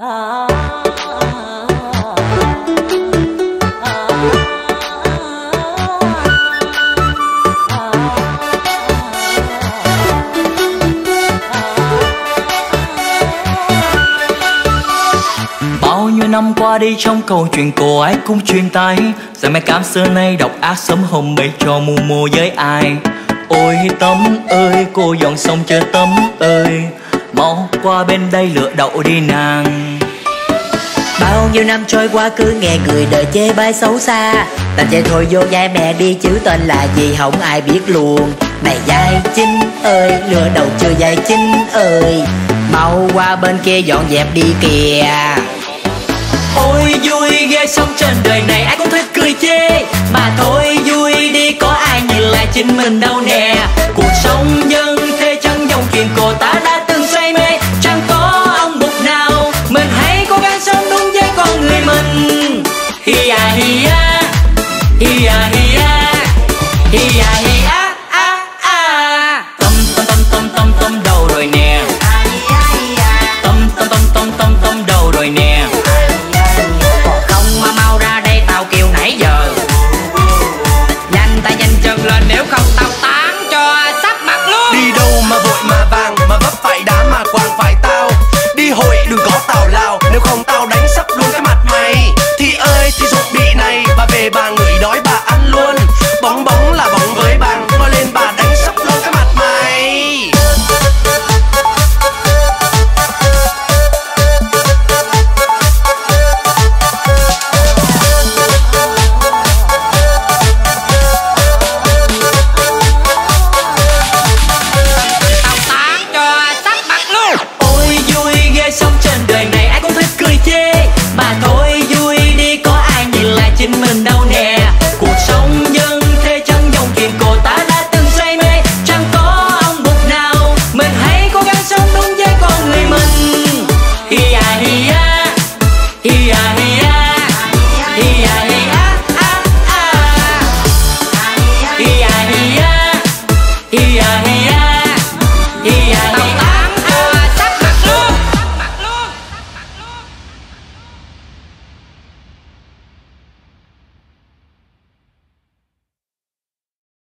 Bao nhiêu năm qua đi trong câu chuyện cô ấy cũng truyền tay. Rằng mẹ cảm xưa nay độc ác sớm hôm bấy cho mù mù với ai. Ôi tấm ơi, cô dọn xong chưa tấm ơi. Mau qua bên đây lựa đậu đi nàng. Bao nhiêu năm trôi qua cứ nghe người đời chê bai xấu xa. Ta chạy thôi vô dai mẹ đi, chứ tên là gì không ai biết luôn. Này dai chinh ơi, lừa đầu chưa dai chinh ơi. Mau qua bên kia dọn dẹp đi kìa. Ôi, vui ghê, sống trên đời này ai cũng thích cười chê. Mà thôi, vui đi, có ai nhìn lại chính mình đâu nè. Cuộc sống dân thế chẳng dòng chuyện cô ta đã Hi à hi a Hi à hi a Hi à hi a a. A Tâm tâm tâm tâm tâm tâm đầu rồi nè. Tâm tâm tâm tâm tâm tâm đầu rồi nè. Không mà mau ra đây tao kêu nãy giờ. Nhanh tay, nhanh chân lên, nếu không tao tán cho sắp mặt luôn. Đi đâu mà vội mà vàng, Mà vấp phải đá mà quàng phải tao. Đi hội đừng có tào lao, Nếu không